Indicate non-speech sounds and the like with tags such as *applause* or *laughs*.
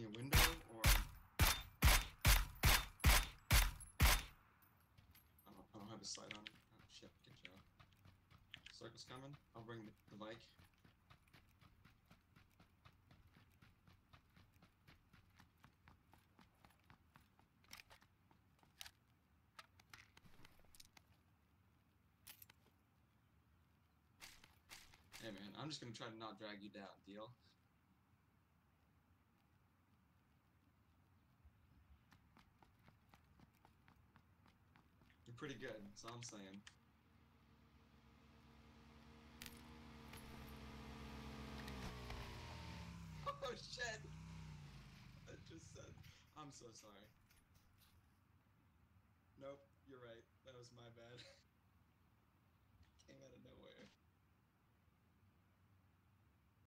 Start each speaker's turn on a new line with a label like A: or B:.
A: your window or? I don't, I don't have a sight on. Oh shit! Good job. Circle's coming. I'll bring the, the bike. Hey man, I'm just gonna try to not drag you down. Deal? You're pretty good. That's all I'm saying. *laughs* Oh shit! I just said. I'm so sorry. Nope, you're right. That was my bad. *laughs*